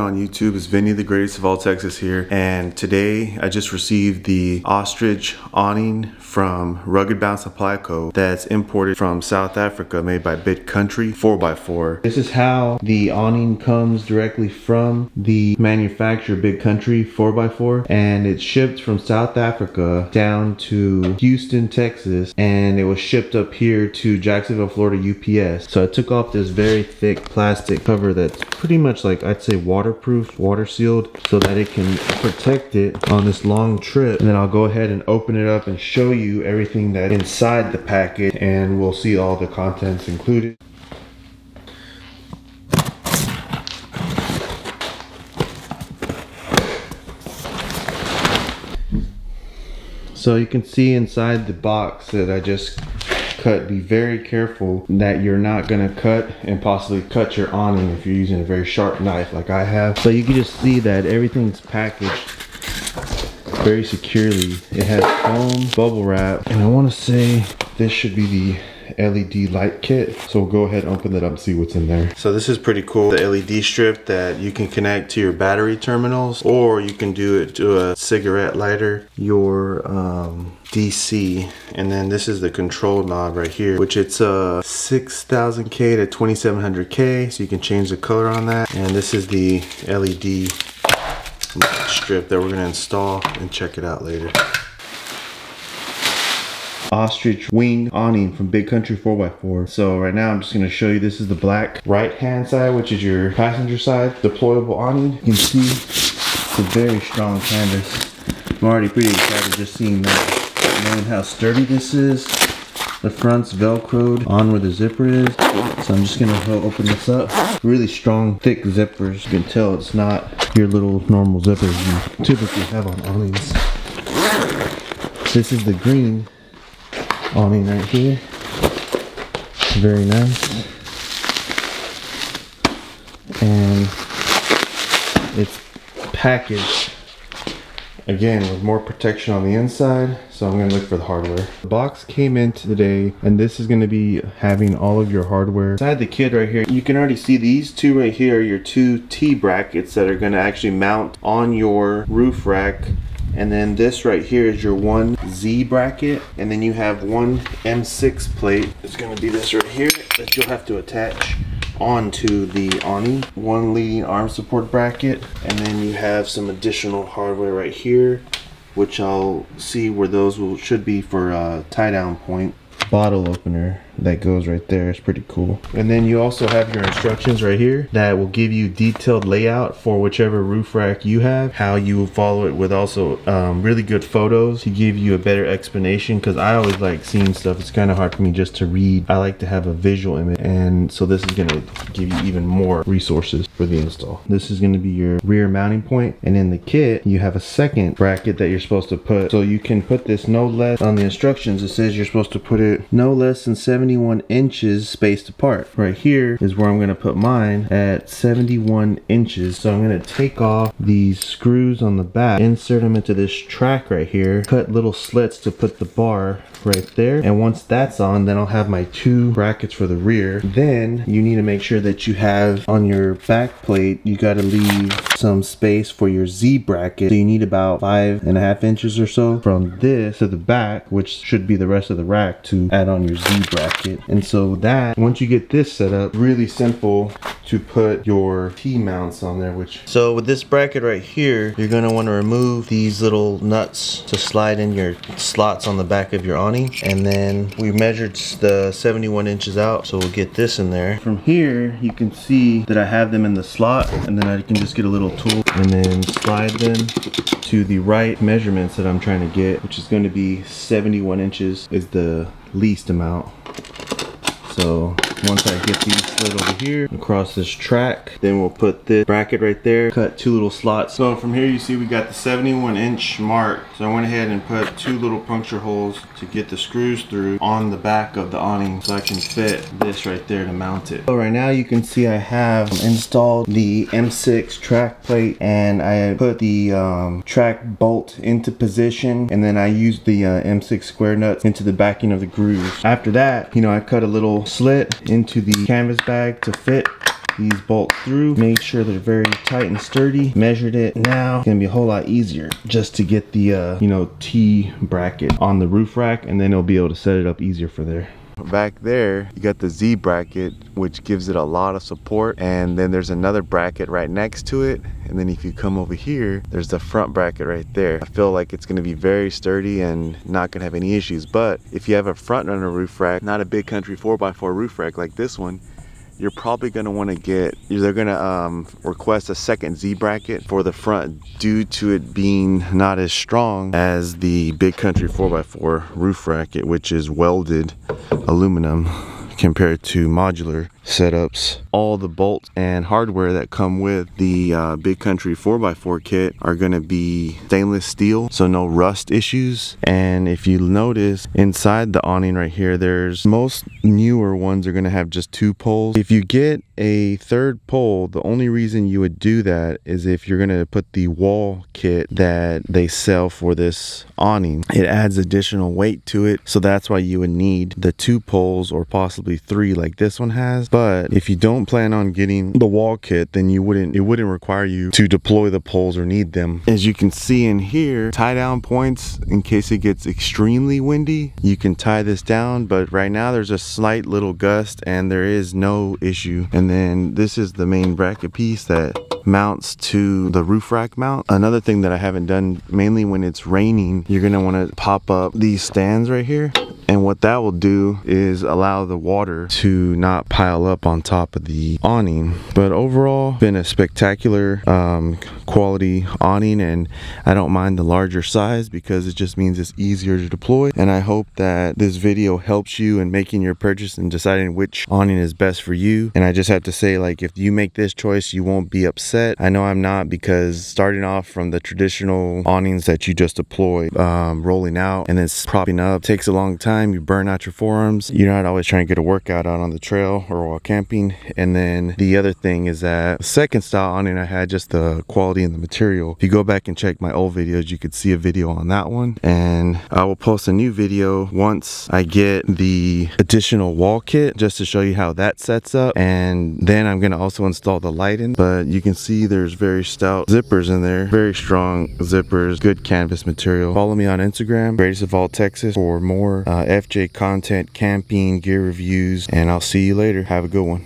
on YouTube? It's Vinny, the greatest of all Texas here. And today I just received the ostrich awning from Rugged Bound Supply Co. that's imported from South Africa made by Big Country 4x4. This is how the awning comes directly from the manufacturer Big Country 4x4 and it's shipped from South Africa down to Houston, Texas and it was shipped up here to Jacksonville, Florida UPS. So I took off this very thick plastic cover that's pretty much like I'd say waterproof, water sealed so that it can protect it on this long trip. And then I'll go ahead and open it up and show you everything that inside the package and we'll see all the contents included. So you can see inside the box that I just cut, be very careful that you're not gonna cut and possibly cut your awning if you're using a very sharp knife like I have. So you can just see that everything's packaged very securely. It has foam, bubble wrap, and I wanna say this should be the LED light kit. So we'll go ahead and open it up and see what's in there. So this is pretty cool. The LED strip that you can connect to your battery terminals or you can do it to a cigarette lighter, your um, DC. And then this is the control knob right here, which it's a 6000K to 2700K. So you can change the color on that. And this is the LED strip that we're gonna install and check it out later ostrich wing awning from Big Country 4x4. So right now I'm just gonna show you, this is the black right hand side, which is your passenger side deployable awning. You can see it's a very strong canvas. I'm already pretty excited just seeing that, knowing how sturdy this is. The front's velcroed on where the zipper is. So I'm just gonna open this up. Really strong, thick zippers. You can tell it's not your little normal zippers you typically have on awnings. This is the green awning right here. Very nice. And it's packaged again with more protection on the inside so I'm gonna look for the hardware the box came in today and this is gonna be having all of your hardware inside the kit right here you can already see these two right here your two T brackets that are gonna actually mount on your roof rack and then this right here is your one Z bracket. And then you have one M6 plate. It's to be this right here that you'll have to attach onto the awning one leading arm support bracket. And then you have some additional hardware right here which I'll see where those will should be for a tie down point. Bottle opener that goes right there. It's pretty cool. And then you also have your instructions right here that will give you detailed layout for whichever roof rack you have, how you will follow it with also um, really good photos to give you a better explanation because I always like seeing stuff. It's kind of hard for me just to read. I like to have a visual image and so this is going to give you even more resources for the install. This is going to be your rear mounting point and in the kit you have a second bracket that you're supposed to put. So you can put this no less on the instructions. It says you're supposed to put it no less than 70 71 inches spaced apart. Right here is where I'm gonna put mine at 71 inches. So I'm gonna take off these screws on the back, insert them into this track right here, cut little slits to put the bar right there. And once that's on, then I'll have my two brackets for the rear. Then you need to make sure that you have on your back plate, you gotta leave some space for your Z bracket. So you need about five and a half inches or so from this to the back, which should be the rest of the rack to add on your Z bracket bracket. And so that, once you get this set up, really simple to put your T-mounts on there, which... So with this bracket right here, you're gonna wanna remove these little nuts to slide in your slots on the back of your awning. And then we measured the 71 inches out, so we'll get this in there. From here, you can see that I have them in the slot, and then I can just get a little tool and then slide them to the right measurements that I'm trying to get, which is gonna be 71 inches is the least amount. So once I get these slid over here across this track, then we'll put this bracket right there, cut two little slots. So from here you see we got the 71 inch mark. So I went ahead and put two little puncture holes to get the screws through on the back of the awning so I can fit this right there to mount it. So right now you can see I have installed the M6 track plate and I put the um, track bolt into position and then I used the uh, M6 square nuts into the backing of the grooves. After that, you know, I cut a little slit into the canvas bag to fit these bolts through, make sure they're very tight and sturdy. Measured it. Now it's gonna be a whole lot easier just to get the uh, you know T bracket on the roof rack, and then it'll be able to set it up easier for there back there you got the Z bracket which gives it a lot of support. And then there's another bracket right next to it. And then if you come over here there's the front bracket right there. I feel like it's going to be very sturdy and not going to have any issues. But if you have a front runner roof rack not a big country 4x4 roof rack like this one you're probably going to want to get they're going to um, request a second Z bracket for the front due to it being not as strong as the big country 4x4 roof racket which is welded aluminum compared to modular setups. All the bolts and hardware that come with the uh, Big Country 4x4 kit are going to be stainless steel, so no rust issues. And if you notice inside the awning right here, there's most newer ones are going to have just two poles. If you get a third pole, the only reason you would do that is if you're going to put the wall kit that they sell for this awning. It adds additional weight to it, so that's why you would need the two poles or possibly three like this one has. But if you don't plan on getting the wall kit then you wouldn't it wouldn't require you to deploy the poles or need them. As you can see in here tie down points in case it gets extremely windy you can tie this down but right now there's a slight little gust and there is no issue. And then this is the main bracket piece that mounts to the roof rack mount. Another thing that I haven't done, mainly when it's raining, you're gonna wanna pop up these stands right here and what that will do is allow the water to not pile up on top of the awning. But overall, been a spectacular um, quality awning and I don't mind the larger size because it just means it's easier to deploy. And I hope that this video helps you in making your purchase and deciding which awning is best for you. And I just have to say like if you make this choice, you won't be upset. I know I'm not because starting off from the traditional awnings that you just deploy, um, rolling out and then propping up takes a long time time you burn out your forearms. You're not always trying to get a workout out on the trail or while camping. And then the other thing is that second style awning I had just the quality and the material. If you go back and check my old videos you could see a video on that one. And I will post a new video once I get the additional wall kit just to show you how that sets up. And then I'm going to also install the lighting. But you can see there's very stout zippers in there. Very strong zippers good canvas material. Follow me on Instagram greatest of all Texas for more uh, FJ content, camping, gear reviews, and I'll see you later. Have a good one.